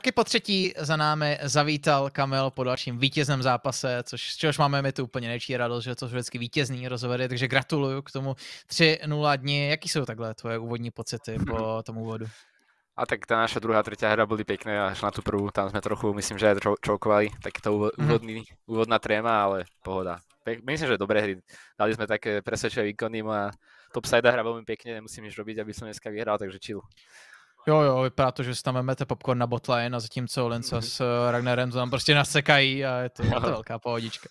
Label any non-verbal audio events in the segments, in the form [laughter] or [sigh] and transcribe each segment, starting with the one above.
taky po třetí za námi zavítal Kamil po dalším vítězném zápase, což, z čehož máme my tu úplně největší radost, že to vždycky vítězný rozhovor takže gratuluju k tomu 3-0 dní. Jaký jsou takhle tvoje úvodní pocity po [laughs] tom úvodu? A tak tá naša druhá, tretia hra boli pekné, až na tú prvú, tam sme trochu, myslím, že aj čokovali, takýto mhm. úvodný, mm. úvodná tréma, ale pohoda. Myslím, že dobré hry. Dali sme také presvedčivé výkony a topside hra veľmi pekne, nemusím nič robiť, aby som dneska vyhral, takže chill. Jo, jo, vypadá to, že si tam vemete popcorn na botlane a zatímco Lenca mm-hmm. s Ragnarem to tam prostě nasekají a je to, je to velká pohodička.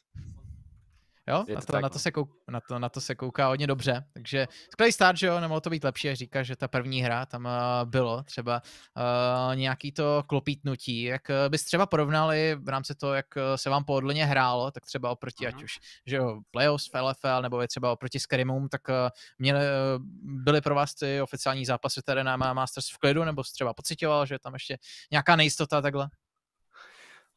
Jo, na to, na, to no. se kouk, na, to, na to se kouká hodně dobře. Takže skvělý start, že jo, nemohlo to být lepší, jak říká, že ta první hra tam uh, bylo třeba uh, nějaký to klopítnutí. Jak uh, bys třeba porovnali v rámci toho, jak se vám pohodlně hrálo, tak třeba oproti, uh-huh. ať už že jo, playoffs LFL, nebo je třeba oproti Skyrimům, tak uh, měli, uh, byly pro vás ty oficiální zápasy tady na Masters v klidu, nebo jsi třeba pocitoval, že je tam ještě nějaká nejistota takhle?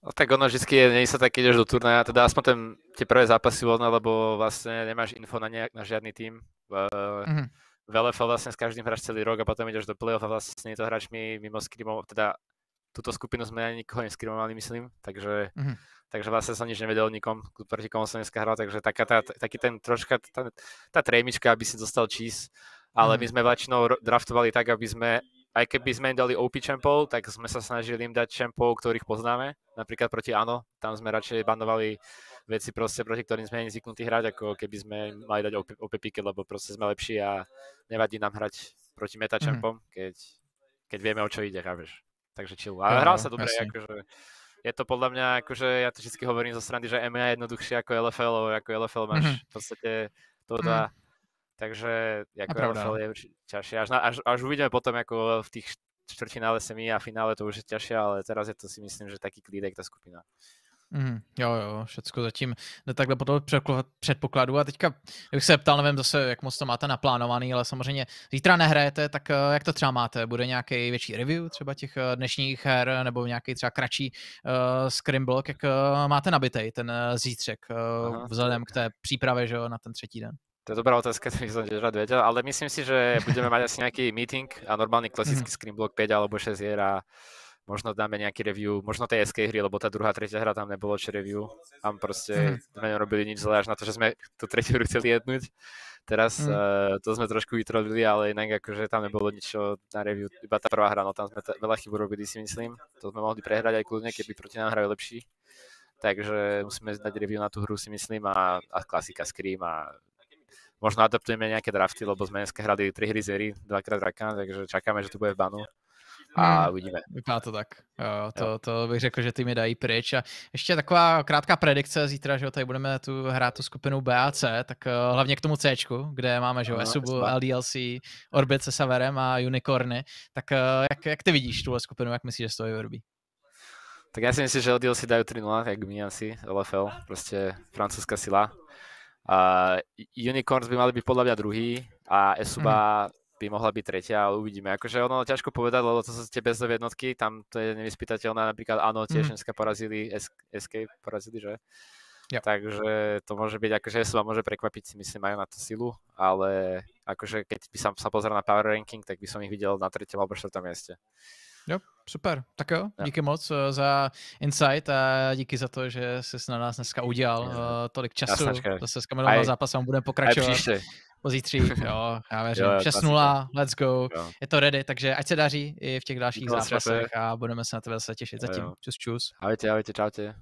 No, tak ono vždy je, nie sa tak, keď ideš do turnaja, teda aspoň ten, tie prvé zápasy voľno, lebo vlastne nemáš info na, nejak, na žiadny tým. V, mm-hmm. v LFL vlastne s každým hráš celý rok a potom ideš do play-off a vlastne to hráčmi mimo skrimov, teda túto skupinu sme ani nikoho neskrimovali, myslím, takže, mm-hmm. takže vlastne som nič nevedel nikom, proti komu som dneska hral, takže taká tá, taký ten troška, tá, tá trémička, aby si dostal čís, ale mm-hmm. my sme väčšinou draftovali tak, aby sme aj keby sme im dali OP champov, tak sme sa snažili im dať champov, ktorých poznáme. Napríklad proti Ano, tam sme radšej banovali veci proste, proti ktorým sme ani zvyknutí hrať, ako keby sme mali dať OP, OP picket, lebo proste sme lepší a nevadí nám hrať proti meta mhm. champom, mm. keď, keď vieme, o čo ide, chápeš. Takže chill. A hral sa dobre, akože je to podľa mňa, akože ja to vždy hovorím zo strany, že MA je jednoduchšie ako LFL, ako LFL máš mm-hmm. v podstate to dá mm. Takže jako NFL je ťažšie. Až, až, až uvidíme potom, ako v tých čtvrtinále semi a finále to už je ťažšie, ale teraz je to si myslím, že taký klídek ta skupina. Mm, jo, jo, všecko zatím jde takhle po toho předpokladu a teďka, kdybych se ptal, nevím zase, jak moc to máte naplánovaný, ale samozřejmě zítra nehrajete, tak eh, jak to třeba máte? Bude nějaký větší review třeba těch eh, dnešních her, nebo nějaký třeba kratší uh, scrim block, jak uh, máte nabitej ten zítřek uh, vzhledem k té přípravě, že jo, na ten třetí den? To je dobrá otázka, [laughs] to by som tiež rád vedel, ale myslím si, že budeme mať asi nejaký meeting a normálny klasický mm. screen block 5 alebo 6 hier a možno dáme nejaký review, možno tej SK hry, lebo tá druhá, tretia hra tam nebolo čo review. Tam proste mm. sme nerobili nič zle až na to, že sme tú tretiu hru chceli jednúť. Teraz mm. uh, to sme trošku vytrolili, ale inak akože tam nebolo nič na review, iba tá prvá hra, no tam sme t- veľa chyb robili si myslím. To sme mohli prehrať aj kľudne, keby proti nám hrajú lepší. Takže musíme dať review na tú hru si myslím a, a klasika Scream a možno adaptujeme nejaké drafty, lebo sme dneska hrali tri hry z dvakrát Rakan, takže čakáme, že to bude v banu a hmm, uvidíme. Vypadá to tak. Jo, to, jo. to bych řekl, že ty mi dají pryč. A ještě taková krátká predikce zítra, že tady budeme tu hrát tu skupinu BAC, tak uh, hlavně k tomu C, kde máme, že jo, no, Esubu, LDLC, Orbit se Saverem a Unicorny. Tak uh, jak, jak ty vidíš tuhle skupinu, jak myslíš, že z toho vyrobí? Tak já si myslím, že LDLC dajú 3-0, jak my asi, LFL, prostě francúzska sila. Uh, Unicorns by mali byť podľa mňa druhý a Esuba mm. by mohla byť tretia, ale uvidíme. Akože ono ťažko povedať, lebo to sú tie bezdov jednotky, tam to je nevyspytateľné. Napríklad áno, tiež mm. dneska porazili, SK porazili, že? Jo. Takže to môže byť, akože Esuba môže prekvapiť, si myslím, majú na to silu, ale akože keď by som sa pozrel na power ranking, tak by som ich videl na treťom alebo štvrtom mieste. Jo, super. Tak jo, díky moc uh, za insight a díky za to, že jsi na nás dneska udělal uh, tolik času. Zase s kamerou zápasem budeme pokračovat. Pozítří, [laughs] jo, já věřím. 6-0, let's go. Jo. Je to ready, takže ať se daří i v těch dalších zápasech a budeme se na tebe zase těšit. Zatím, čus čus. Ahojte, ahojte, čaute.